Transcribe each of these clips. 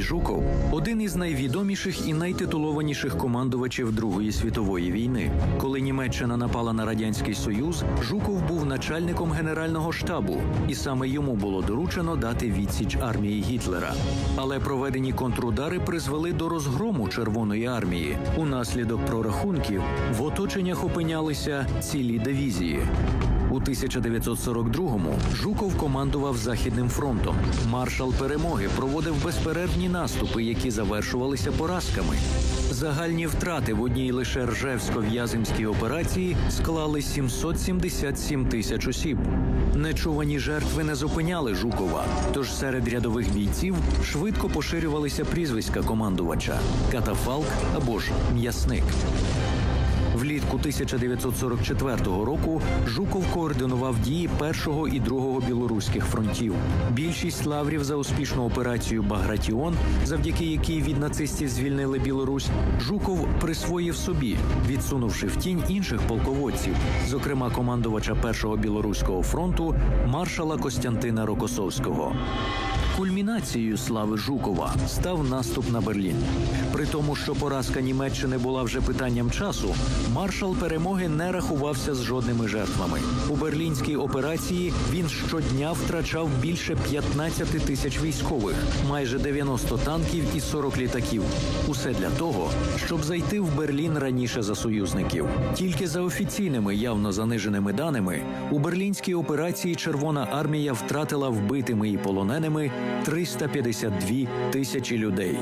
Георгій Жуков один із найвідоміших і найтитулованіших командувачів Другої світової війни. Коли Німеччина напала на радянський союз, Жуков був начальником генерального штабу, і саме йому було доручено дати відсіч армії Гітлера. Але проведені контрудари призвели до розгрому Червоної армії. Унаслідок прорахунків в оточеннях опинялися цілі дивізії. У 1942-му Жуков командував Західним фронтом. Маршал перемоги проводив безперервні наступи, які завершувалися поразками. Загальні втрати в одній лише Ржевсько-В'яземській операції склали 777 тисяч осіб. Нечувані жертви не зупиняли Жукова, тож серед рядових бійців швидко поширювалися прізвиська командувача катафалк або ж м'ясник. Влітку 1944 року Жуков координував дії першого і другого білоруських фронтів. Більшість лаврів за успішну операцію Багратіон, завдяки якій від нацистів звільнили Білорусь, Жуков присвоїв собі, відсунувши в тінь інших полководців, зокрема командувача першого білоруського фронту маршала Костянтина Рокосовського. Кульмінацією слави Жукова став наступ на Берлін. При тому, що поразка Німеччини була вже питанням часу, маршал перемоги не рахувався з жодними жертвами. У берлінській операції він щодня втрачав більше 15 тисяч військових, майже 90 танків і 40 літаків. Усе для того, щоб зайти в Берлін раніше за союзників. Тільки за офіційними явно заниженими даними у берлінській операції Червона армія втратила вбитими і полоненими 352 тисячі людей.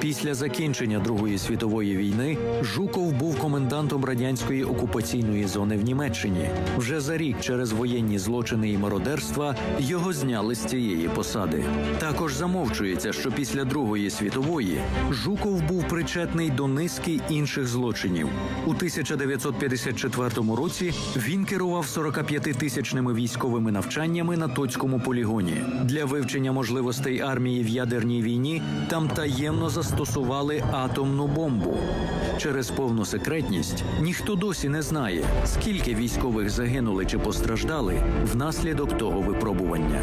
Після закінчення Другої світової війни Жуков був комендантом радянської окупаційної зони в Німеччині. Вже за рік через воєнні злочини і мародерства його зняли з цієї посади. Також замовчується, що після Другої світової Жуков був причетний до низки інших злочинів. У 1954 році він керував 45-тисячними військовими навчаннями на Тоцькому полігоні для вивчення можливостей армії в ядерній війні. Там таємно застосували атомну бомбу. Через повну секретність ніхто досі не знає, скільки військових загинули чи постраждали внаслідок того випробування.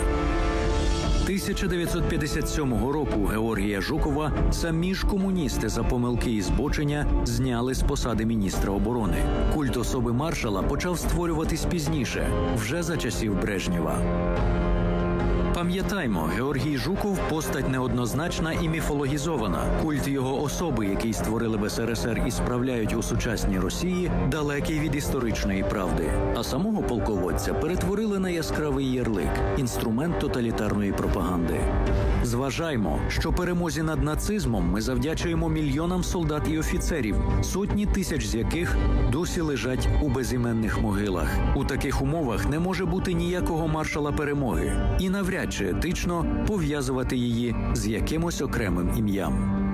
1957 року Георгія Жукова самі ж комуністи за помилки і збочення зняли з посади міністра оборони. Культ особи маршала почав створюватись пізніше, вже за часів Брежнєва. Пам'ятаймо, Георгій Жуков постать неоднозначна і міфологізована. Культ його особи, який створили в СРСР і справляють у сучасній Росії, далекий від історичної правди. А самого полководця перетворили на яскравий ярлик інструмент тоталітарної пропаганди. Зважаймо, що перемозі над нацизмом ми завдячуємо мільйонам солдат і офіцерів, сотні тисяч з яких досі лежать у безіменних могилах. У таких умовах не може бути ніякого маршала перемоги, і навряд чи етично пов'язувати її з якимось окремим ім'ям.